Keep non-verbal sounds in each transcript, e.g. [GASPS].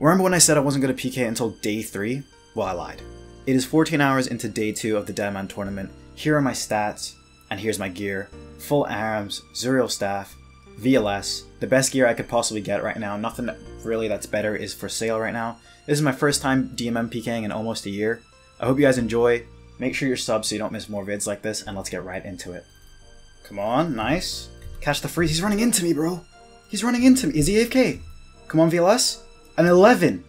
Remember when I said I wasn't going to PK until day 3? Well, I lied. It is 14 hours into day 2 of the Deadman tournament. Here are my stats, and here's my gear. Full arms, Zuriel staff, VLS, the best gear I could possibly get right now. Nothing really that's better is for sale right now. This is my first time DMM PKing in almost a year. I hope you guys enjoy. Make sure you're subbed so you don't miss more vids like this, and let's get right into it. Come on, nice. Catch the freeze. He's running into me, bro. He's running into me. Is he AFK? Come on, VLS. An 11.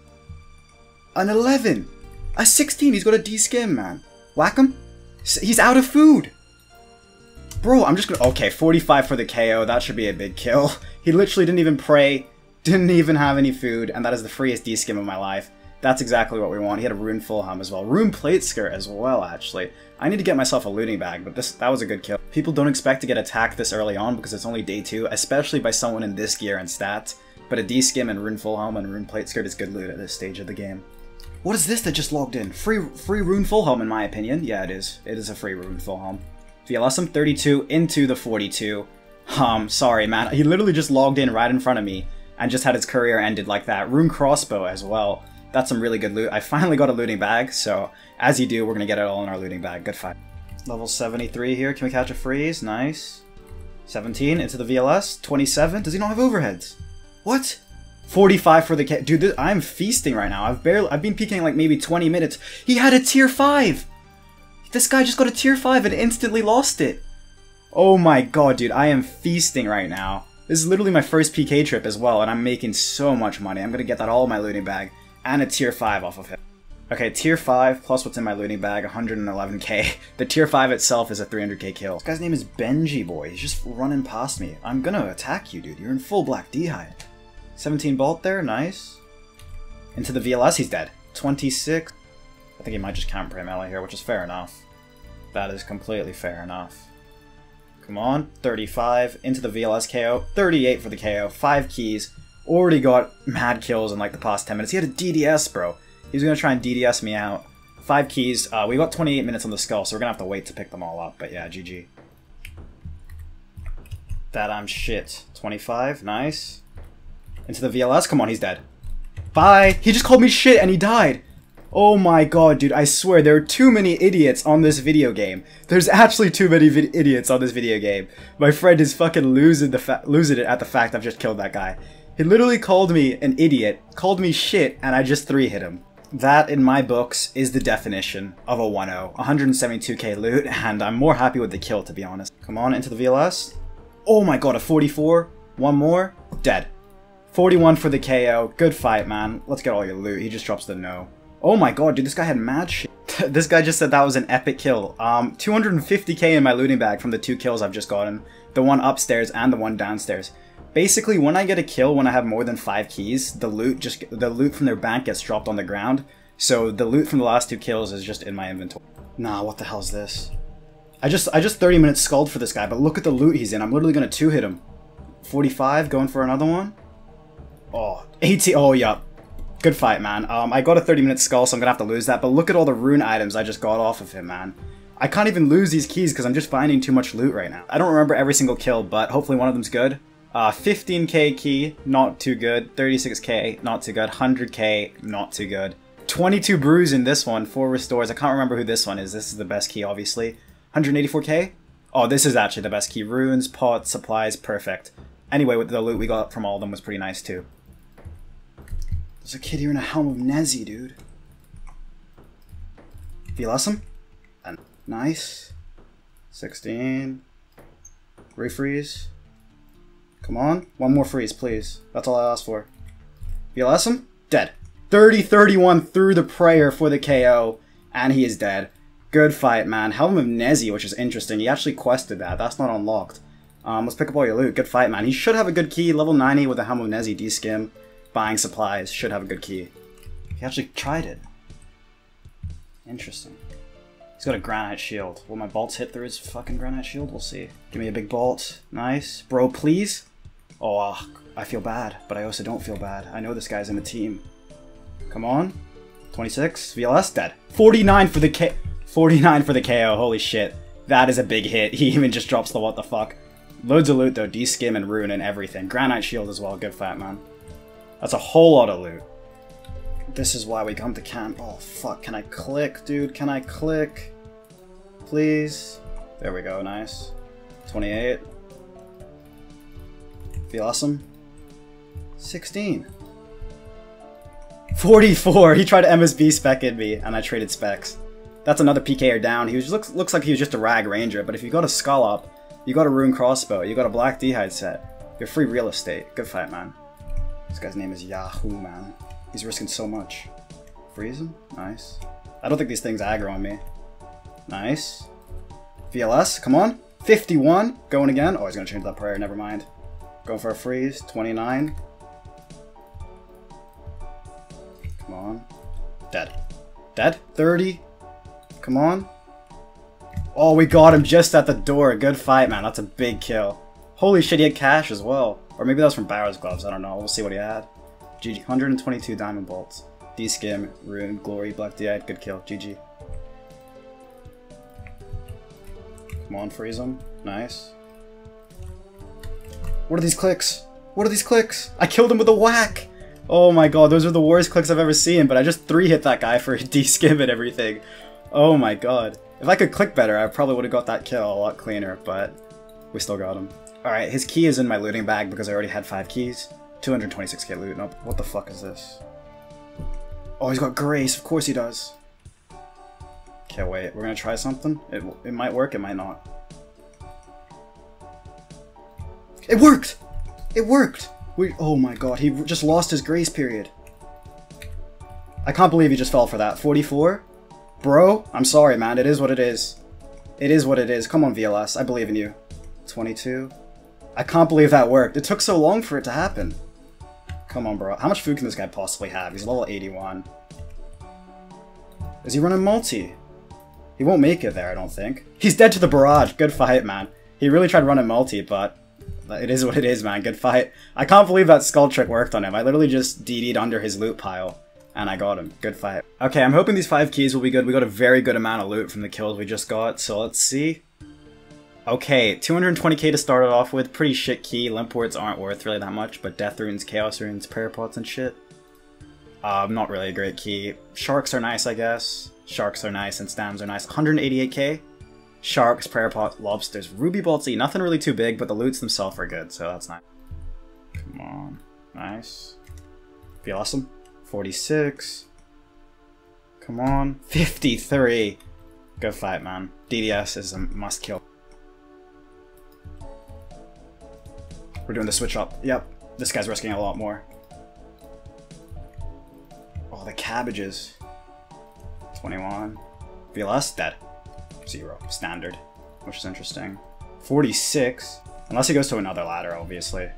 An 11. A 16. He's got a D skin, man. Whack him. He's out of food. Bro, I'm just gonna- Okay, 45 for the KO. That should be a big kill. [LAUGHS] He literally didn't even pray, didn't even have any food, and that is the freest D-skim of my life. That's exactly what we want. He had a Rune Fullhelm as well. Rune Plate Skirt as well, actually. I need to get myself a looting bag, but this that was a good kill. People don't expect to get attacked this early on because it's only day 2, especially by someone in this gear and stats. But a D-Skim and Rune Fullhelm and Rune Plate Skirt is good loot at this stage of the game. What is this that just logged in? Free free Rune Fullhelm in my opinion. Yeah, it is. It is a free Rune Fullhelm. VLSM 32 into the 42. Um, sorry, man. He literally just logged in right in front of me and just had his career ended like that. Rune Crossbow as well. That's some really good loot. I finally got a looting bag, so as you do, we're gonna get it all in our looting bag. Good fight. Level 73 here. Can we catch a freeze? Nice. 17 into the VLS. 27. Does he not have overheads? What? 45 for the cat. Dude, this, I'm feasting right now. I've barely. I've been PKing like maybe 20 minutes. He had a tier 5. This guy just got a tier 5 and instantly lost it. Oh my god, dude. I am feasting right now. This is literally my first PK trip as well, and I'm making so much money. I'm gonna get that all in my looting bag and a tier 5 off of him. Okay, tier 5 plus what's in my looting bag, 111k. [LAUGHS] The tier 5 itself is a 300k kill. This guy's name is Benji Boy. He's just running past me. I'm gonna attack you, dude. You're in full black D-hide. 17 bolt there, nice. Into the VLS, he's dead. 26. I think he might just camp melee here, which is fair enough. That is completely fair enough. Come on, 35 into the VLS KO, 38 for the KO, 5 keys, already got mad kills in like the past 10 minutes. He had a DDS, bro. He was going to try and DDS me out. 5 keys, uh, we got 28 minutes on the skull, so we're going to have to wait to pick them all up, but yeah, GG. That I'm shit. 25, nice. Into the VLS, come on, he's dead. Bye! He just called me shit and he died! Oh my god, dude, I swear, there are too many idiots on this video game. There's actually too many idiots on this video game. My friend is fucking losing, the losing it at the fact I've just killed that guy. He literally called me an idiot, called me shit, and I just 3-hit him. That, in my books, is the definition of a 1-0. 172k loot, [LAUGHS] and I'm more happy with the kill, to be honest. Come on, into the VLS. Oh my god, a 44. One more. Dead. 41 for the KO. Good fight, man. Let's get all your loot. He just drops the no. Oh my god, dude, this guy had mad shit. [LAUGHS] this guy just said that was an epic kill. Um, 250k in my looting bag from the two kills I've just gotten. The one upstairs and the one downstairs. Basically, when I get a kill when I have more than 5 keys, the loot just the loot from their bank gets dropped on the ground. So the loot from the last two kills is just in my inventory. Nah, what the hell is this? I just I just 30 minutes skulled for this guy, but look at the loot he's in. I'm literally gonna two hit him. 45, going for another one. Oh, 80. Oh, yeah. Good fight, man. Um, I got a 30 minute skull, so I'm gonna have to lose that, but look at all the rune items I just got off of him, man. I can't even lose these keys because I'm just finding too much loot right now. I don't remember every single kill, but hopefully one of them's good. Uh, 15k key, not too good. 36k, not too good. 100k, not too good. 22 brews in this one, 4 restores. I can't remember who this one is. This is the best key, obviously. 184k? Oh, this is actually the best key. Runes, pots, supplies, perfect. Anyway, with the loot we got from all of them was pretty nice too. There's a kid here in a helm of Nezi, dude. VLS him? And nice. 16. Refreeze. Come on. One more freeze, please. That's all I asked for. VLS him? Dead. 30-31 through the prayer for the KO, and he is dead. Good fight, man. Helm of Nezi, which is interesting. He actually quested that. That's not unlocked. Um, let's pick up all your loot. Good fight, man. He should have a good key. Level 90 with a Helm of Nezi D-Skim. Buying supplies. Should have a good key. He actually tried it. Interesting. He's got a granite shield. Will my bolts hit through his fucking granite shield? We'll see. Give me a big bolt. Nice. Bro, please? Oh, uh, I feel bad, but I also don't feel bad. I know this guy's in the team. Come on. 26. VLS dead. 49 for the K. 49 for the KO. Holy shit. That is a big hit. [LAUGHS] He even just drops the what the fuck. Loads of loot though. D-Skim and Rune and everything. Granite Shield as well. Good fat man. That's a whole lot of loot. This is why we come to camp. Oh, fuck. Can I click, dude? Can I click? Please? There we go. Nice. 28. VLS him? 16. 44! He tried to MSB spec in me, and I traded specs. That's another PKer down. He was, looks, looks like he was just a rag ranger, but if you got a skull up, you got a rune crossbow, you got a black d'hide set, you're free real estate. Good fight, man. This guy's name is Yahoo, man. He's risking so much. Freeze him? Nice. I don't think these things aggro on me. Nice. VLS, come on. 51, going again. Oh, he's gonna change that prayer, never mind. Going for a freeze, 29. Come on. Dead. Dead? 30. Come on. Oh, we got him just at the door. Good fight, man. That's a big kill. Holy shit, he had cash as well. Or maybe that was from Barrow's gloves. I don't know. We'll see what he had. GG. 122 diamond bolts. D-skim, rune, glory, black d'hide. Good kill. GG. Come on, freeze him. Nice. What are these clicks? What are these clicks? I killed him with a whack! Oh my god, those are the worst clicks I've ever seen, but I just 3-hit that guy for [LAUGHS] D-skim and everything. Oh my god. If I could click better, I probably would have got that kill a lot cleaner, but we still got him. Alright, his key is in my looting bag because I already had 5 keys. 226k loot. Nope. What the fuck is this? Oh, he's got grace. Of course he does. Okay, wait. We're gonna try something. It, it might work, it might not. It worked! It worked! We- oh my god, he just lost his grace period. I can't believe he just fell for that. 44? Bro, I'm sorry, man. It is what it is. It is what it is. Come on, VLS. I believe in you. 22. I can't believe that worked. It took so long for it to happen. Come on, bro. How much food can this guy possibly have? He's level 81. Is he running multi? He won't make it there, I don't think. He's dead to the barrage. Good fight, man. He really tried running multi, but it is what it is, man. Good fight. I can't believe that skull trick worked on him. I literally just DD'd under his loot pile. And I got him. Good fight. Okay, I'm hoping these 5 keys will be good. We got a very good amount of loot from the kills we just got, so let's see. Okay, 220k to start it off with. Pretty shit key. Limp aren't worth really that much, but Death Runes, Chaos Runes, Prayer Pots, and shit. Um, not really a great key. Sharks are nice, I guess. Sharks are nice, and Stams are nice. 188k. Sharks, Prayer Pot, Lobsters, Ruby Boltsy. Nothing really too big, but the loots themselves are good, so that's nice. Come on. Nice. Be awesome. 46. Come on. 53. Good fight, man. DDS is a must kill. We're doing the switch up. Yep. This guy's risking a lot more. Oh, the cabbages. 21. VLS, dead. Zero. Standard. Which is interesting. 46. Unless he goes to another ladder, obviously.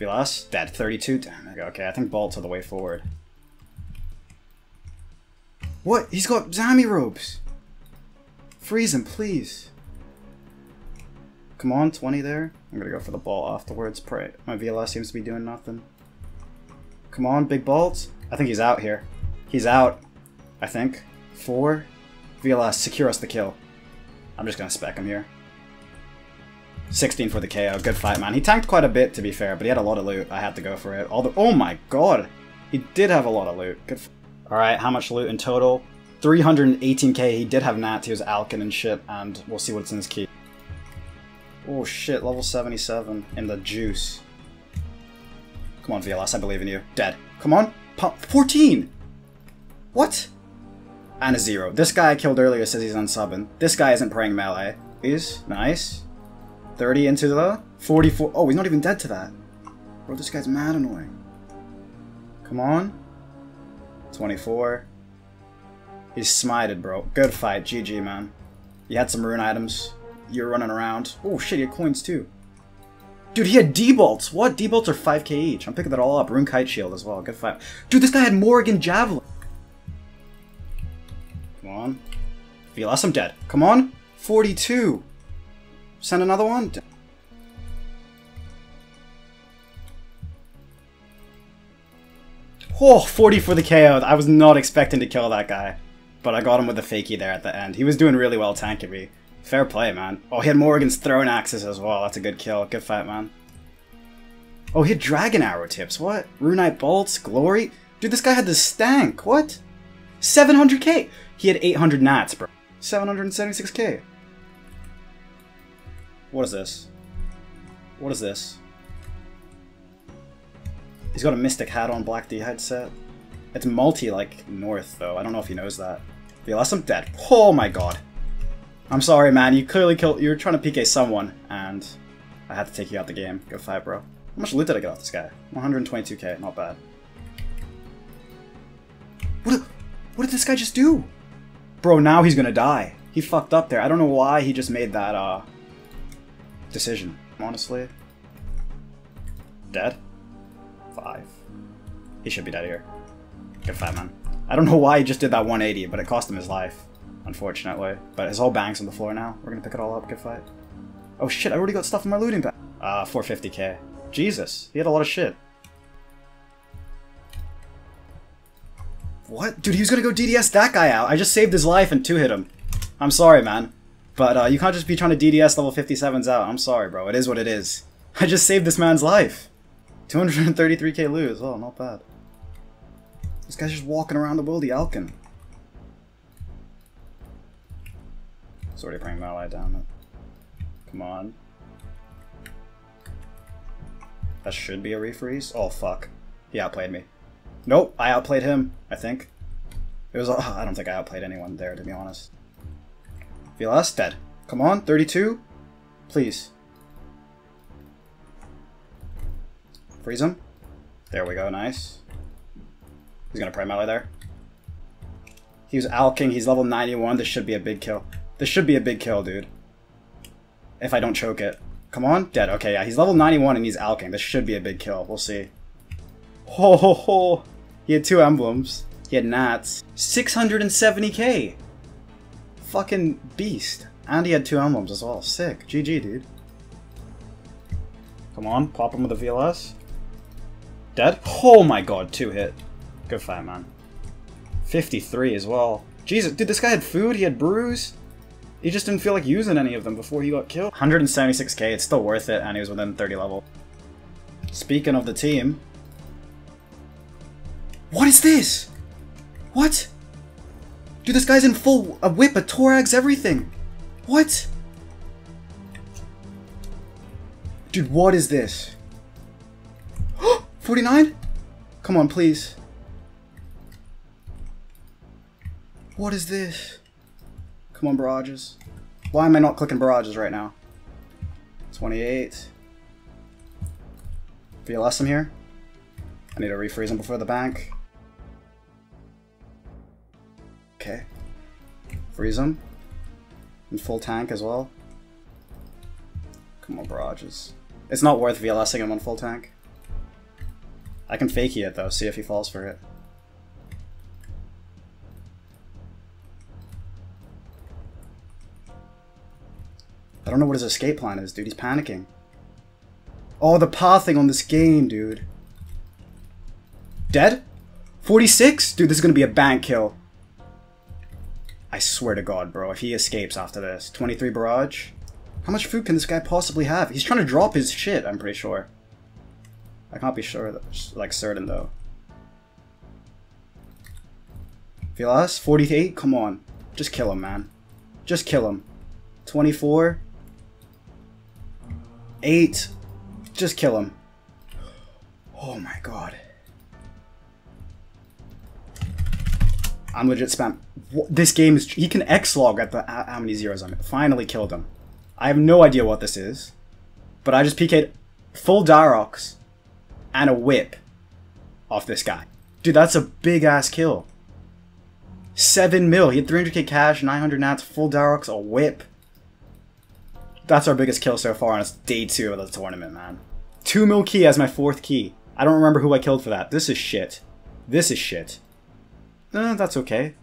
VLS, dead. 32. Damn it. Okay, I think bolts are the way forward. What? He's got Zammy robes! Freeze him, please. Come on, 20 there. I'm gonna go for the ball afterwards. Pray. My VLS seems to be doing nothing. Come on, big bolts. I think he's out here. He's out. I think. Four. VLS, secure us the kill. I'm just gonna spec him here. 16 for the KO. Good fight, man. He tanked quite a bit, to be fair, but he had a lot of loot. I had to go for it. All the Oh my god! He did have a lot of loot. Good Alright, how much loot in total? 318k. He did have Nat. He was Alching and shit, and we'll see what's in his key. Oh shit, level 77 in the juice. Come on, VLS, I believe in you. Dead. Come on. 14! What? And a zero. This guy I killed earlier says he's unsubbing. This guy isn't praying melee. He's nice. 30 into the 44. Oh, he's not even dead to that. Bro, this guy's mad annoying. Come on. 24. He's smited, bro. Good fight. GG, man. You had some rune items. You're running around. Oh, shit, he had coins, too. Dude, he had D-bolts. What? D-bolts are 5k each. I'm picking that all up. Rune Kite Shield as well. Good fight. Dude, this guy had Morrigan Javelin. Come on. VLS, I'm dead. Come on. 42. Send another one. Oh, 40 for the KO. I was not expecting to kill that guy. But I got him with the fakie there at the end. He was doing really well tanking me. Fair play, man. Oh, he had Morrigan's Throne Axes as well. That's a good kill. Good fight, man. Oh, he had Dragon Arrow tips. What? Runite Bolts? Glory? Dude, this guy had the stank. What? 700k. He had 800 nats, bro. 776k. What is this? What is this? He's got a Mystic hat on, Black D'hide set. It's multi, like, north, though. I don't know if he knows that. VLS, I'm dead. Oh my god. I'm sorry, man. You clearly killed- you were trying to PK someone, and I had to take you out of the game. Go fight, bro. How much loot did I get off this guy? 122k, not bad. What, what did this guy just do? Bro, now he's gonna die. He fucked up there. I don't know why he just made that, uh, decision, honestly. Dead? Five. He should be dead here. Good fight, man. I don't know why he just did that 180, but it cost him his life, unfortunately. But his whole bank's on the floor now. We're gonna pick it all up, good fight. Oh shit, I already got stuff in my looting bag. Uh, 450k. Jesus, he had a lot of shit. What? Dude, he was gonna go DDS that guy out. I just saved his life and two-hit him. I'm sorry, man. But uh, you can't just be trying to DDS level 57s out. I'm sorry, bro. It is what it is. [LAUGHS] I just saved this man's life. 233k lose. Oh, not bad. This guy's just walking around the world, the Alching. It's already bringing my light down. Come on. That should be a refreeze. Oh, fuck. He outplayed me. Nope, I outplayed him, I think. It was. Uh, I don't think I outplayed anyone there, to be honest. VLS, dead. Come on, 32? Please. Freeze him. There we go, nice. He's gonna Melee there. He was alching, he's level 91, this should be a big kill. This should be a big kill, dude. If I don't choke it. Come on, dead. Okay, yeah, he's level 91 and he's alching. This should be a big kill, we'll see. Ho ho ho! He had two emblems. He had Nats. 670k! Fucking beast. And he had two emblems as well. Sick. GG, dude. Come on, pop him with a VLS. Dead? Oh my god, two hit. Good fight, man. 53 as well. Jesus, dude, this guy had food, he had brews. He just didn't feel like using any of them before he got killed. 176k, it's still worth it, and he was within 30 level. Speaking of the team... What is this? What? Dude, this guy's in full a whip, a Torax, everything. What? Dude, what is this? [GASPS] 49? Come on, please. What is this? Come on, barrages. Why am I not clicking barrages right now? 28. VLS him here. I need to refreeze him before the bank. Okay. Freeze him. And full tank as well. Come on, barrages. It's not worth VLSing him on full tank. I can fake it though, see if he falls for it. I don't know what his escape plan is, dude. He's panicking. Oh, the pathing on this game, dude. Dead? 46? Dude, this is gonna be a bank kill. I swear to god, bro, if he escapes after this. 23 barrage? How much food can this guy possibly have? He's trying to drop his shit, I'm pretty sure. I can't be sure, like certain though. VLS, 48? Come on. Just kill him, man. Just kill him. 24? 8? Just kill him. Oh my god. I'm legit spam. This game is. He can X log at the how many zeros I'm. Finally killed him. I have no idea what this is, but I just PK'd full Dharok and a whip off this guy. Dude, that's a big ass kill. Seven mil. He had 300k cash, 900 nats, full Dharok, a whip. That's our biggest kill so far, and it's day two of the tournament, man. Two mil key as my fourth key. I don't remember who I killed for that. This is shit. This is shit. Eh, that's okay.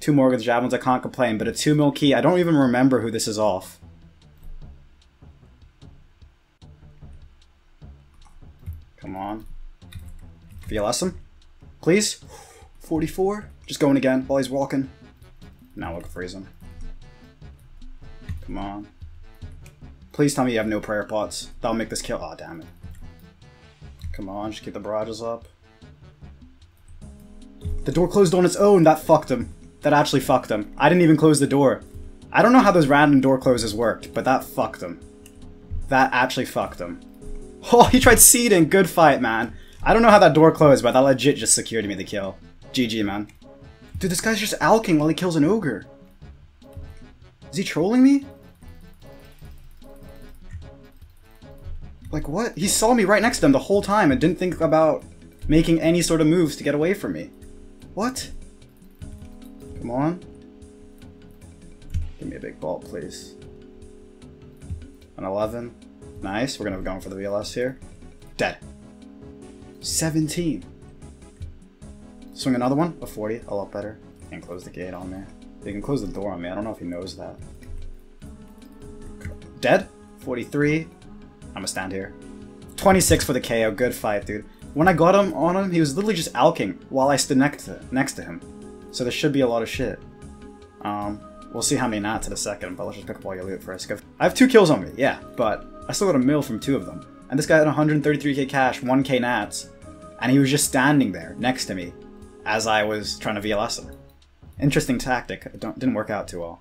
Two with javelins, I can't complain, but a 2 mil key, I don't even remember who this is off. Come on. VLS him? Please? 44? Just going again while he's walking. Now look freeze him. Come on. Please tell me you have no prayer pots. That'll make this kill. Oh, damn it. Come on, just keep the barrages up. The door closed on its own. That fucked him. That actually fucked him. I didn't even close the door. I don't know how those random door closes worked, but that fucked him. That actually fucked him. [LAUGHS] Oh, he tried seeding. Good fight, man. I don't know how that door closed, but that legit just secured me the kill. GG, man. Dude, this guy's just alching while he kills an ogre. Is he trolling me? Like, what? He saw me right next to him the whole time and didn't think about making any sort of moves to get away from me. What? Come on. Give me a big ball, please. An 11. Nice. We're going to be going for the VLS here. Dead. 17. Swing another one. A 40. A lot better. And close the gate on me. They can close the door on me. I don't know if he knows that. Dead. 43. I'm gonna stand here. 26 for the KO. Good fight, dude. When I got him on him, he was literally just alching while I stood next to, next to him. So there should be a lot of shit. Um, we'll see how many nats in a second, but let's just pick up all your loot first. I have two kills on me, yeah, but I still got a mill from two of them. And this guy had 133k cash, 1k nats, and he was just standing there next to me as I was trying to VLS him. Interesting tactic. It didn't work out too well.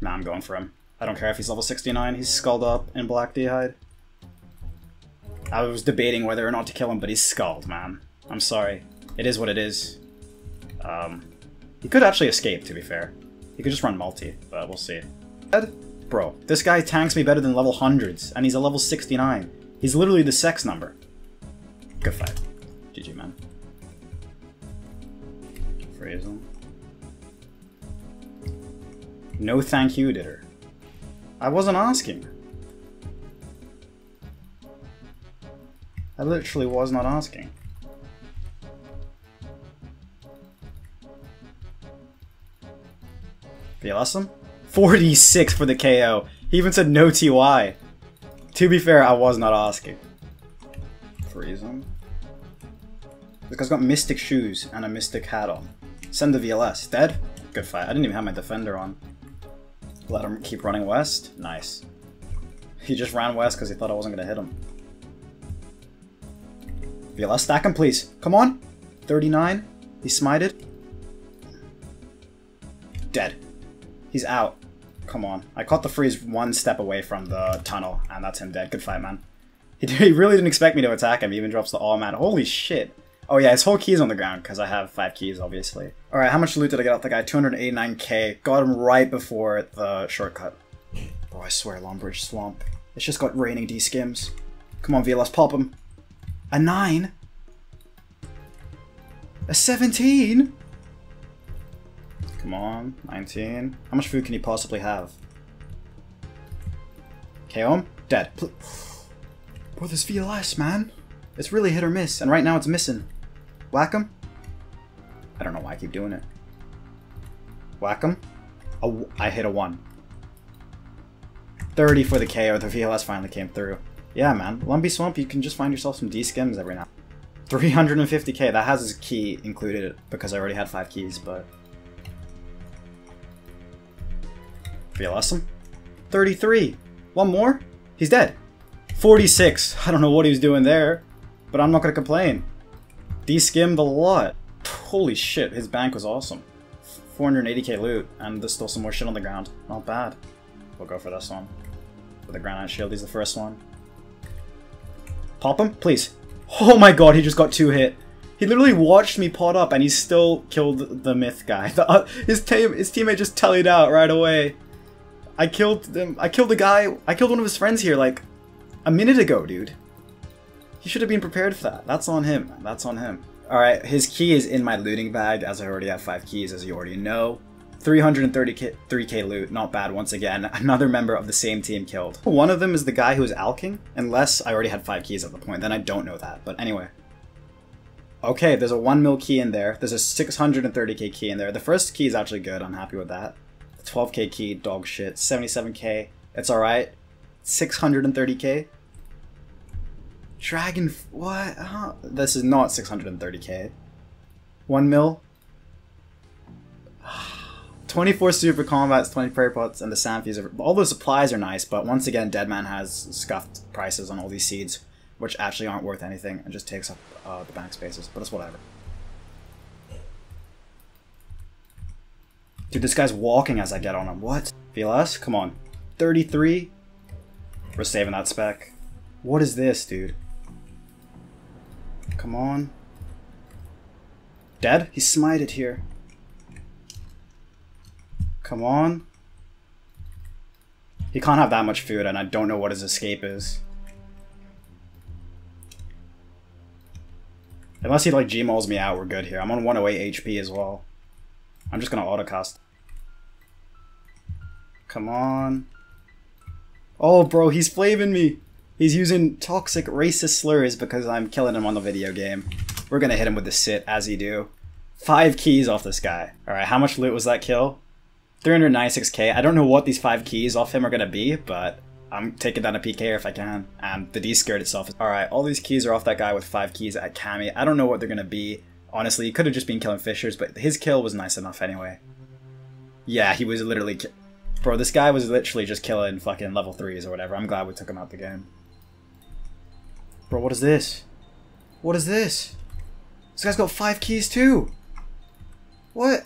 Nah, I'm going for him. I don't care if he's level 69, he's skulled up in Black D'hide. I was debating whether or not to kill him, but he's skulled, man. I'm sorry. It is what it is. Um, he could actually escape, to be fair. He could just run multi, but we'll see. Bro, this guy tanks me better than level hundreds, and he's a level 69. He's literally the sex number. Good fight. GG, man. Him. No thank you, did her. I wasn't asking. I literally was not asking. VLS him? 46 for the KO. He even said no TY. To be fair, I was not asking. Freeze him. This guy's got Mystic shoes and a Mystic hat on. Send the VLS. Dead? Good fight. I didn't even have my defender on. Let him keep running west. Nice. He just ran west because he thought I wasn't going to hit him. VLS, stack him, please. Come on. 39. He smited. Dead. He's out. Come on. I caught the freeze one step away from the tunnel, and that's him dead. Good fight, man. He, [LAUGHS] he really didn't expect me to attack him. He even drops the all man. Holy shit. Oh yeah, his whole key's on the ground, because I have five keys, obviously. Alright, how much loot did I get off the guy? 289k. Got him right before the shortcut. Oh, I swear, Lumbridge Swamp. It's just got raining D-skims. Come on, VLS, pop him. A 9? A 17? Come on, 19. How much food can he possibly have? KO oh, him? Dead. [SIGHS] Bro, this VLS, man. It's really hit or miss, and right now it's missing. Whack him. I don't know why I keep doing it. Whack him. Oh, I hit a 1. 30 for the KO. The VLS finally came through. Yeah, man. Lumpy Swamp, you can just find yourself some D-skims every now 350k. That has his key included because I already had 5 keys, but... VLS him. 33. One more? He's dead. 46. I don't know what he was doing there, but I'm not going to complain. De-skimmed a lot. Holy shit, his bank was awesome. 480k loot, and there's still some more shit on the ground. Not bad. We'll go for this one. For the Granite Shield, he's the first one. Pop him, please. Oh my god, he just got two hit. He literally watched me pot up, and he still killed the myth guy. [LAUGHS] The, uh, his, team, his teammate just tallied out right away. I killed them. I killed the guy. I killed one of his friends here like a minute ago, dude. He should have been prepared for that. That's on him. That's on him. Alright, his key is in my looting bag, as I already have 5 keys, as you already know. 333k loot, not bad once again. [LAUGHS] Another member of the same team killed. One of them is the guy who was alching, unless I already had 5 keys at the point, then I don't know that. But anyway. Okay, there's a 1 mil key in there. There's a 630k key in there. The first key is actually good, I'm happy with that. The 12k key, dog shit. 77k, it's alright. 630k, Dragon... What? Huh? This is not 630k. 1 mil? [SIGHS] 24 super combats, 20 prayer pots, and the sand fuser. All those supplies are nice, but once again, Deadman has scuffed prices on all these seeds, which actually aren't worth anything and just takes up uh, the bank spaces, but it's whatever. Dude, this guy's walking as I get on him. What? VLS? Come on. 33? We're saving that spec. What is this, dude? Come on. Dead? He smited here. Come on. He can't have that much food, and I don't know what his escape is. Unless he like Gmauls me out, we're good here. I'm on 108 HP as well. I'm just gonna autocast. Come on. Oh, bro, he's flaming me. He's using toxic racist slurs because I'm killing him on the video game. We're gonna hit him with the sit as he do. Five keys off this guy. Alright, how much loot was that kill? 396k. I don't know what these five keys off him are gonna be, but I'm taking down a PK if I can. And the D scared itself. Alright, all these keys are off that guy with five keys at Cammy. I don't know what they're gonna be. Honestly, he could have just been killing fishers, but his kill was nice enough anyway. Yeah, he was literally... Bro, this guy was literally just killing fucking level 3s or whatever. I'm glad we took him out the game. Bro, what is this? What is this? This guy's got five keys too! What?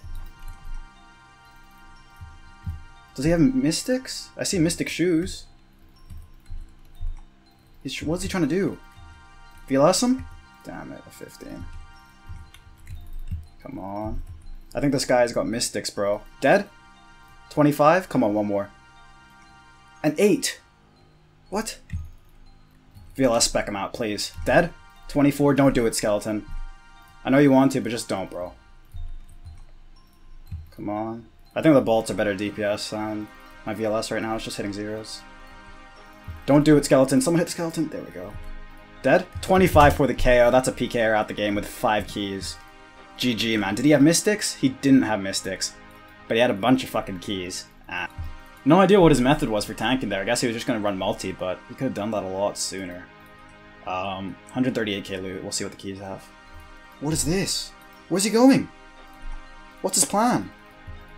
Does he have mystics? I see mystic shoes. He's, what's he trying to do? VLS him? Damn it, a 15. Come on. I think this guy's got mystics, bro. Dead? 25? Come on, one more. An 8! What? VLS spec him out, please. Dead? 24, don't do it, skeleton. I know you want to, but just don't, bro. Come on. I think the bolts are better DPS than my VLS right now. It's just hitting zeros. Don't do it, skeleton. Someone hit skeleton. There we go. Dead? 25 for the KO. That's a PKer out the game with 5 keys. GG, man. Did he have Mystics? He didn't have Mystics. But he had a bunch of fucking keys. Ah. No idea what his method was for tanking there. I guess he was just going to run multi, but he could have done that a lot sooner. Um, 138k loot. We'll see what the keys have. What is this? Where's he going? What's his plan?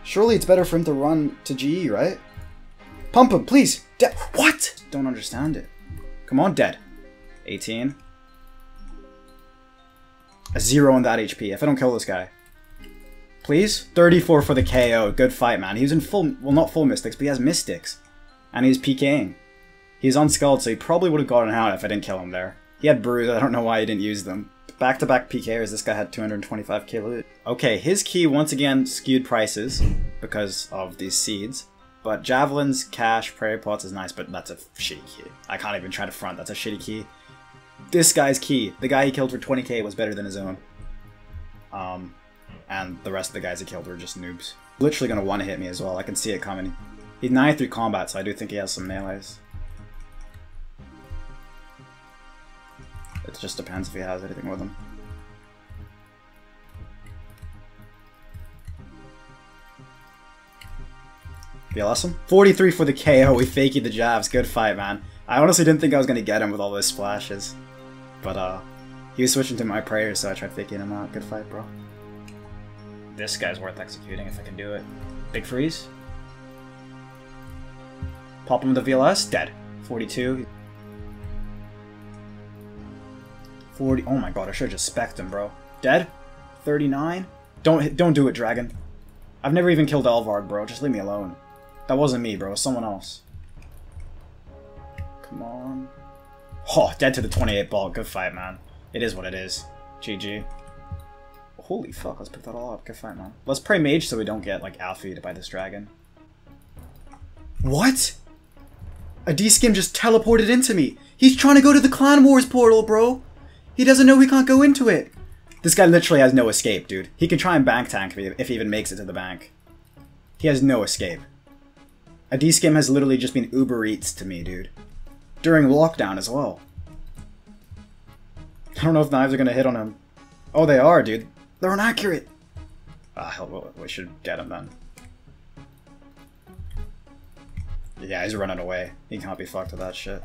Surely it's better for him to run to GE, right? Pump him, please! De what? Don't understand it. Come on, dead. 18. A zero on that HP if I don't kill this guy. Please? 34 for the KO. Good fight, man. He was in full, well, not full Mystics, but he has Mystics. And he's PKing. He's unskulled, so he probably would have gotten out if I didn't kill him there. He had brews, I don't know why he didn't use them back-to-back PKers, this guy had 225k loot. Okay, his key once again skewed prices because of these seeds. But Javelins, Cash, Prayer Pots is nice, but that's a shitty key. I can't even try to front, that's a shitty key. This guy's key, the guy he killed for 20k was better than his own. Um, and the rest of the guys he killed were just noobs. Literally gonna one-hit me as well, I can see it coming. He's 93 combat, so I do think he has some melees. It just depends if he has anything with him. VLS him? 43 for the KO, we fakey the jabs, good fight man. I honestly didn't think I was gonna get him with all those splashes. But uh, he was switching to my prayers, so I tried faking him out. Good fight, bro. This guy's worth executing if I can do it. Big freeze. Pop him with the VLS, dead. 42. 40. Oh my god, I should have just specced him, bro. Dead? 39? Don't don't do it, Dragon. I've never even killed Elvarg, bro. Just leave me alone. That wasn't me, bro. It was someone else. Come on. Oh, dead to the 28 ball. Good fight, man. It is what it is. GG. Holy fuck, let's pick that all up. Good fight, man. Let's pray mage so we don't get, like, alpha by this dragon. What? A D-skim just teleported into me. He's trying to go to the Clan Wars portal, bro. He doesn't know he can't go into it. This guy literally has no escape, dude. He can try and bank tank me if he even makes it to the bank. He has no escape. A D-skim has literally just been Uber Eats to me, dude. During lockdown as well. I don't know if knives are gonna hit on him. Oh, they are, dude. They're inaccurate. Ah, hell, we should get him then. Yeah, he's running away. He can't be fucked with that shit.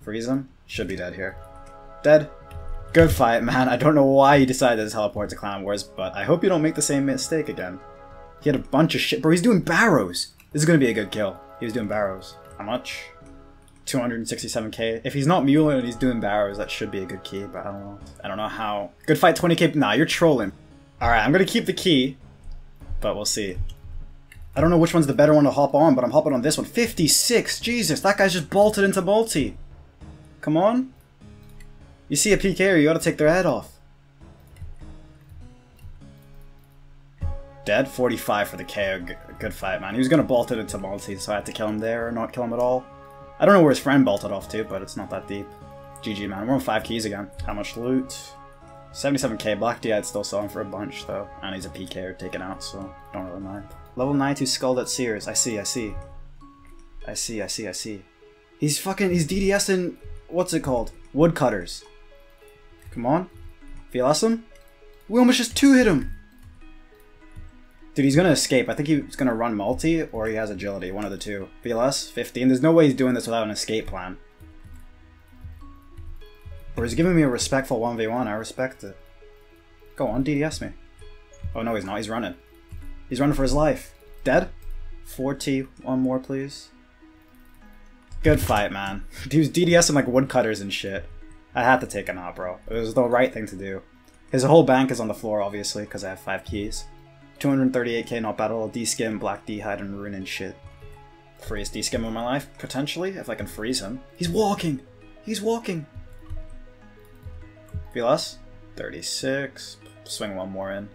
Freeze him? Should be dead here. Dead. Good fight, man. I don't know why you decided to teleport to Clan Wars, but I hope you don't make the same mistake again. He had a bunch of shit. Bro, he's doing barrows. This is to be a good kill. He was doing barrows. How much? 267k. If he's not Mule and he's doing barrows, that should be a good key, but I don't know. I don't know how. Good fight, 20k. Nah, you're trolling. Alright, I'm to keep the key. but we'll see. I don't know which one's the better one to hop on, but I'm hopping on this one. 56! Jesus, that guy's just bolted into multi. Come on. You see a PK you gotta take their head off. Dead? 45 for the KO. Good fight, man. He was gonna bolt it into multi, so I had to kill him there or not kill him at all. I don't know where his friend bolted off to, but it's not that deep. GG, man. We're on 5 keys again. How much loot? 77k. Black D, I'd still sell him for a bunch, though. And he's a PKer taken out, so don't really mind. Level 92 Skulled at Seers. I see, I see. I see, I see, I see. He's fucking, he's DDSing, what's it called? Woodcutters. Come on. VLS him? We almost just two-hit him! Dude, he's gonna escape. I think he's gonna run multi, or he has agility, one of the two. VLS, 15. There's no way he's doing this without an escape plan. Or he's giving me a respectful 1v1, I respect it. Go on, DDS me. Oh no, he's not, he's running. He's running for his life. Dead? 4T, one more please. Good fight, man. [LAUGHS] He was DDSing like woodcutters and shit. I had to take him out, bro. It was the right thing to do. His whole bank is on the floor, obviously, because I have 5 keys. 238k, not bad at all. D-Skim, Black D-Hide, and Rune and shit. Freeze D-Skim in my life, potentially, if I can freeze him. He's walking! He's walking! VLS? 36. Swing one more in.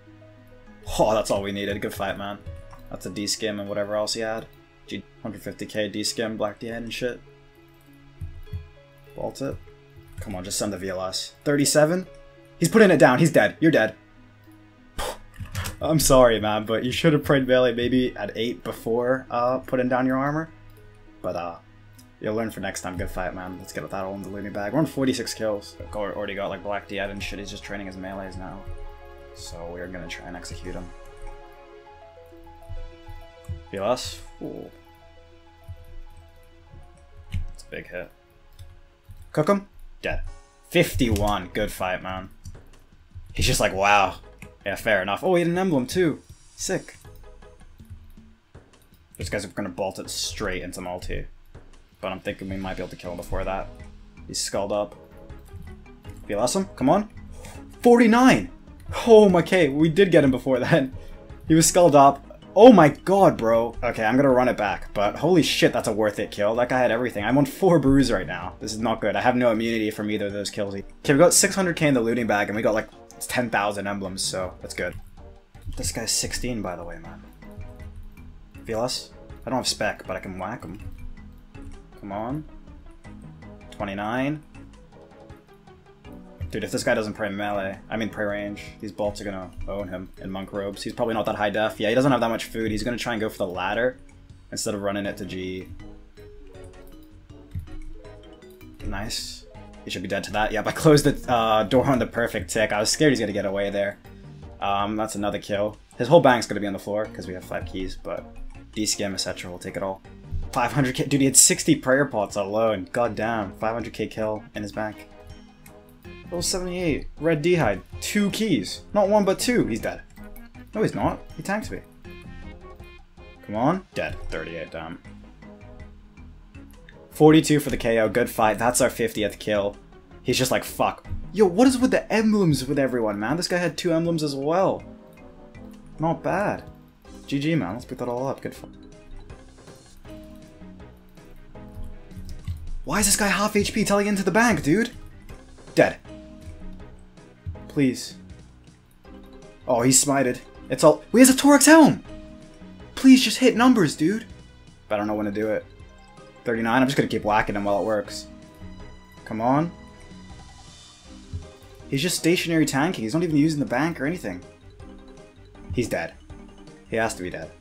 Oh, that's all we needed. Good fight, man. That's a D-Skim and whatever else he had. G 150k D-Skim, Black D-Hide and shit. Vault it. Come on, just send the VLS. 37? He's putting it down. He's dead. You're dead. I'm sorry, man, but you should have prayed melee maybe at 8 before uh, putting down your armor. But uh, you'll learn for next time. Good fight, man. Let's get that all in the looting bag. We're on 46 kills. Already got like Black D'hide and shit. He's just training his melees now. So we're gonna try and execute him. VLS? Ooh. It's a big hit. Cook him? Dead. 51. Good fight, man. He's just like, wow, yeah, fair enough. Oh, he had an emblem too. Sick. These guys are gonna bolt it straight into multi. But I'm thinking we might be able to kill him before that. He's skulled up. VLS him? Come on. 49! Oh my K, we did get him before that. He was skulled up. Oh my god, bro. Okay, I'm gonna run it back, but holy shit, that's a worth it kill. That guy had everything. I'm on 4 brews right now. This is not good. I have no immunity from either of those kills. Okay, we got 600k in the looting bag, and we got like it's 10,000 emblems, so that's good. This guy's 16, by the way, man. VLS? I don't have spec, but I can whack him. Come on. 29. Dude, if this guy doesn't pray melee, I mean pray range, these bolts are gonna own him in monk robes. He's probably not that high def. Yeah, he doesn't have that much food. He's gonna try and go for the ladder instead of running it to G. Nice. He should be dead to that. Yep, I closed the uh, door on the perfect tick. I was scared he's going to get away there. Um, that's another kill. His whole bank's going to be on the floor because we have five keys, but D-Skim, etc. will take it all. 500k. Dude, he had 60 prayer pots alone. God damn. 500k kill in his bank. Level 78. Red D-Hide. Two keys. Not one, but two. He's dead. No, he's not. He tanked me. Come on. Dead. 38, damn. 42 for the KO, good fight. That's our 50th kill. He's just like, fuck. Yo, what is with the emblems with everyone, man? This guy had two emblems as well. Not bad. GG, man. Let's pick that all up. Good fight. Why is this guy half HP telling into the bank, dude? Dead. Please. Oh, he's smited. It's all- We has a Torag's helm! Please just hit numbers, dude. But I don't know when to do it. 39. I'm just gonna keep whacking him while it works. Come on. He's just stationary tanking. He's not even using the bank or anything. He's dead. He has to be dead.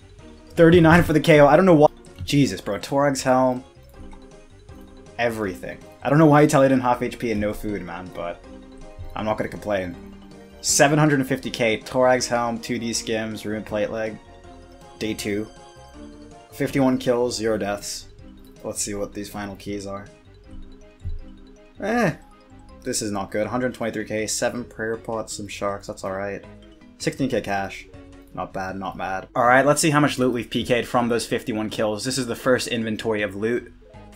39 for the KO. I don't know why. Jesus, bro. Torag's helm. Everything. I don't know why you tell it in half HP and no food, man, but I'm not gonna complain. 750k, Torag's helm, 2D skims, ruined plate leg. Day 2. 51 kills, 0 deaths. Let's see what these final keys are. Eh, this is not good. 123k, 7 prayer pots, some sharks, that's alright. 16k cash. Not bad, not bad. Alright, let's see how much loot we've PK'd from those 51 kills. This is the first inventory of loot.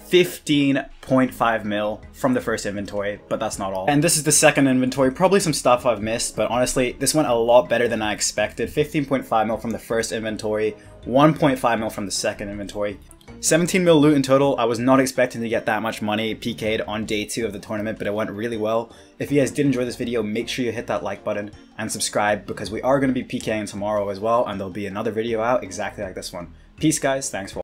15.5 mil from the first inventory, but that's not all. And this is the second inventory, probably some stuff I've missed, but honestly, this went a lot better than I expected. 15.5 mil from the first inventory, 1.5 mil from the second inventory. 17 mil loot in total. I was not expecting to get that much money PK'd on day two of the tournament, but it went really well. If you guys did enjoy this video, make sure you hit that like button and subscribe because we are going to be PKing tomorrow as well, and there'll be another video out exactly like this one. Peace, guys. Thanks for